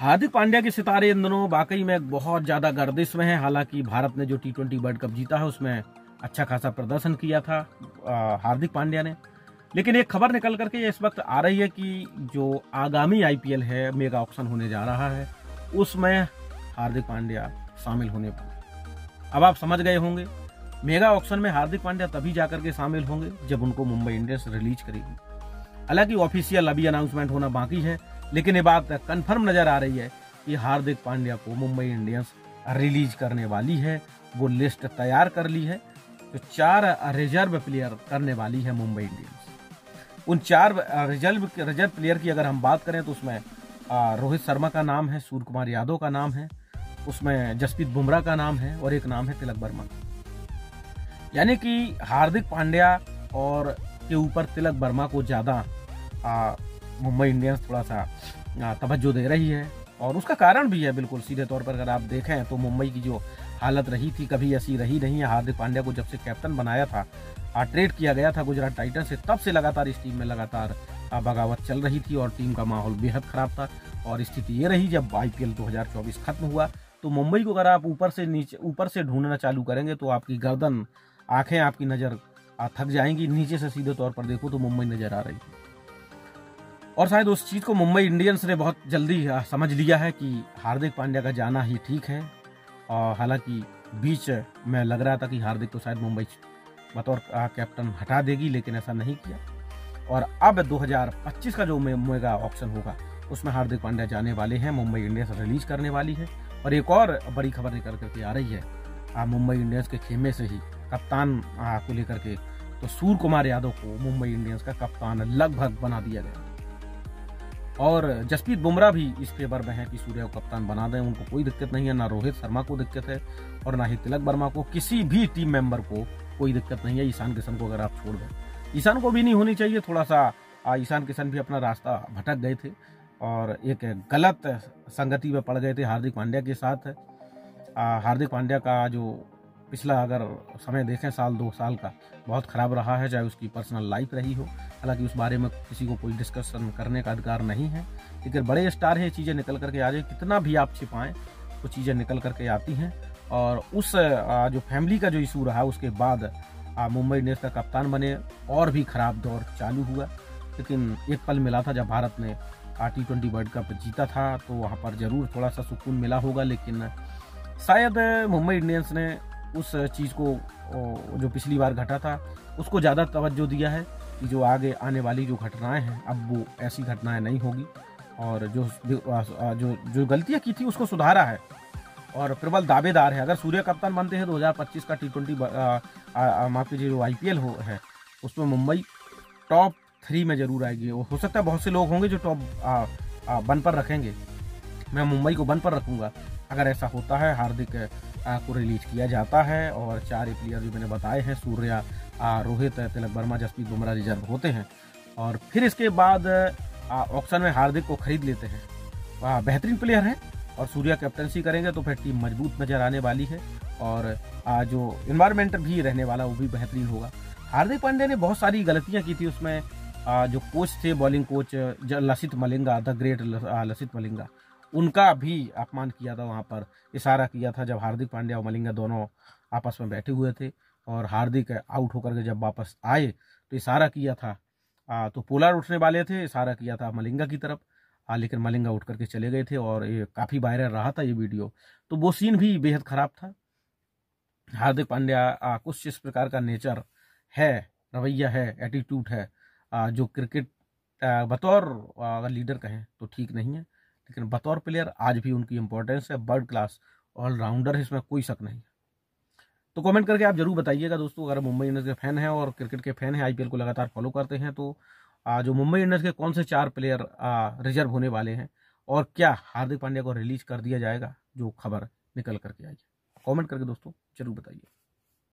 हार्दिक पांड्या के सितारे इन दिनों वाकई में बहुत ज़्यादा गर्दिश में है। हालाँकि भारत ने जो टी ट्वेंटी वर्ल्ड कप जीता है, उसमें अच्छा खासा प्रदर्शन किया था हार्दिक पांड्या ने। लेकिन एक खबर निकल करके इस वक्त आ रही है कि जो आगामी आईपीएल है, मेगा ऑप्शन होने जा रहा है, उसमें हार्दिक पांड्या शामिल होने पर अब आप समझ गए होंगे, मेगा ऑप्शन में हार्दिक पांड्या तभी जाकर के शामिल होंगे जब उनको मुंबई इंडियंस रिलीज़ करेगी। हालाँकि ऑफिशियल अभी अनाउंसमेंट होना बाकी है लेकिन ये बात कंफर्म नज़र आ रही है कि हार्दिक पांड्या को मुंबई इंडियंस रिलीज़ करने वाली है, वो लिस्ट तैयार कर ली है। तो चार रिज़र्व प्लेयर करने वाली है मुंबई इंडियंस। उन चार रिज़र्व रिज़र्व प्लेयर की अगर हम बात करें तो उसमें रोहित शर्मा का नाम है, सूर्य कुमार यादव का नाम है, उसमें जसप्रीत बुमराह का नाम है और एक नाम है तिलक वर्मा। यानी कि हार्दिक पांड्या और के ऊपर तिलक वर्मा को ज़्यादा मुंबई इंडियंस थोड़ा सा तवज्जो दे रही है। और उसका कारण भी है बिल्कुल, सीधे तौर पर अगर आप देखें तो मुंबई की जो हालत रही थी, कभी ऐसी रही नहीं है। हार्दिक पांड्या को जब से कैप्टन बनाया था ट्रेड किया गया था गुजरात टाइटन से, तब से लगातार इस टीम में लगातार बगावत चल रही थी और टीम का माहौल बेहद खराब था। और स्थिति ये रही, जब आईपीएल 2024 खत्म हुआ तो मुंबई को अगर आप ऊपर से नीचे, ऊपर से ढूंढना चालू करेंगे तो आपकी गर्दन, आँखें आपकी नज़र थक जाएँगी। नीचे से सीधे तौर पर देखो तो मुंबई नज़र आ रही थी। और शायद उस चीज़ को मुंबई इंडियंस ने बहुत जल्दी समझ लिया है कि हार्दिक पांड्या का जाना ही ठीक है। और हालाँकि बीच में लग रहा था कि हार्दिक को शायद मुंबई बतौर कैप्टन हटा देगी, लेकिन ऐसा नहीं किया। और अब 2025 का जो मेगा ऑप्शन होगा, उसमें हार्दिक पांड्या जाने वाले हैं, मुंबई इंडियंस रिलीज़ करने वाली है। और एक और बड़ी खबर निकल करके आ रही है मुंबई इंडियंस के खेमे से ही कप्तान को लेकर के तो सूर्य कुमार यादव को मुंबई इंडियंस का कप्तान लगभग बना दिया गया। और जसप्रीत बुमराह भी इस फेवर में है कि सूर्य को कप्तान बना दें, उनको कोई दिक्कत नहीं है, ना रोहित शर्मा को दिक्कत है और ना ही तिलक वर्मा को, किसी भी टीम मेंबर को कोई दिक्कत नहीं है। ईशान किशन को अगर आप छोड़ दें, ईशान को भी नहीं होनी चाहिए। थोड़ा सा ईशान किशन भी अपना रास्ता भटक गए थे और एक गलत संगति में पड़ गए थे हार्दिक पांड्या के साथ। हार्दिक पांड्या का जो पिछला अगर समय देखें, साल, दो साल का, बहुत ख़राब रहा है, चाहे उसकी पर्सनल लाइफ रही हो। हालाँकि उस बारे में किसी को कोई डिस्कशन करने का अधिकार नहीं है। लेकिन बड़े स्टार है चीज़ें निकल करके आ जाए कितना भी आप छिपाएँ, वो चीज़ें निकल करके आती हैं। और उस जो फैमिली का जो इशू रहा, उसके बाद मुंबई इंडियंस का कप्तान बने, और भी ख़राब दौर चालू हुआ। लेकिन एक पल मिला था जब भारत ने टी ट्वेंटी वर्ल्ड कप जीता था तो वहाँ पर ज़रूर थोड़ा सा सुकून मिला होगा। लेकिन शायद मुंबई इंडियंस ने उस चीज़ को जो पिछली बार घटा था, उसको ज़्यादा तवज्जो दिया है कि जो आगे आने वाली जो घटनाएँ हैं, अब वो ऐसी घटनाएँ नहीं होगी और जो जो जो गलतियाँ की थी उसको सुधारा है। और प्रबल दावेदार है। अगर सूर्य कप्तान बनते हैं 2025 का टी ट्वेंटी माफ़ कीजिए, जो आईपीएल हो, है, उसमें मुंबई टॉप थ्री में ज़रूर आएगी। हो सकता है बहुत से लोग होंगे जो टॉप बन पर रखेंगे। मैं मुंबई को बन पर रखूँगा। अगर ऐसा होता है, हार्दिक को रिलीज़ किया जाता है और चार प्लेयर जो मैंने बताए हैं, सूर्या रोहित, तिलक वर्मा, जसप्रीत बुमराह रिज़र्व होते हैं और फिर इसके बाद ऑप्शन में हार्दिक को खरीद लेते हैं। वह बेहतरीन प्लेयर है और सूर्या कैप्टनसी करेंगे तो फिर टीम मज़बूत नज़र आने वाली है और जो इन्वायरमेंट भी रहने वाला वो भी बेहतरीन होगा। हार्दिक पांडे ने बहुत सारी गलतियाँ की थी उसमें जो कोच थे bowling coach Lasith Malinga the great Lasith Malinga. उनका भी अपमान किया था वहाँ पर। इशारा किया था जब हार्दिक पांड्या और मलिंगा दोनों आपस में बैठे हुए थे और हार्दिक आउट होकर के जब वापस आए तो इशारा किया था। आ, तो पोलर उठने वाले थे इशारा किया था मलिंगा की तरफ़। आ, लेकिन मलिंगा उठ करके चले गए थे और ये काफ़ी वायरल रहा था ये वीडियो। तो वो सीन भी बेहद ख़राब था। हार्दिक पांड्या कुछ इस प्रकार का नेचर है रवैया है एटीट्यूड है आ, जो क्रिकेट बतौर अगर लीडर कहें तो ठीक नहीं है। लेकिन बतौर प्लेयर आज भी उनकी इंपॉर्टेंस है वर्ल्ड क्लास ऑलराउंडर है, इसमें कोई शक नहीं तो कमेंट करके आप ज़रूर बताइएगा दोस्तों, अगर मुंबई इंडियंस के फ़ैन हैं और क्रिकेट के फ़ैन हैं आईपीएल को लगातार फॉलो करते हैं तो जो मुंबई इंडियंस के कौन से चार प्लेयर रिज़र्व होने वाले हैं और क्या हार्दिक पांड्या को रिलीज़ कर दिया जाएगा, जो खबर निकल करके आई कमेंट करके दोस्तों, ज़रूर बताइए।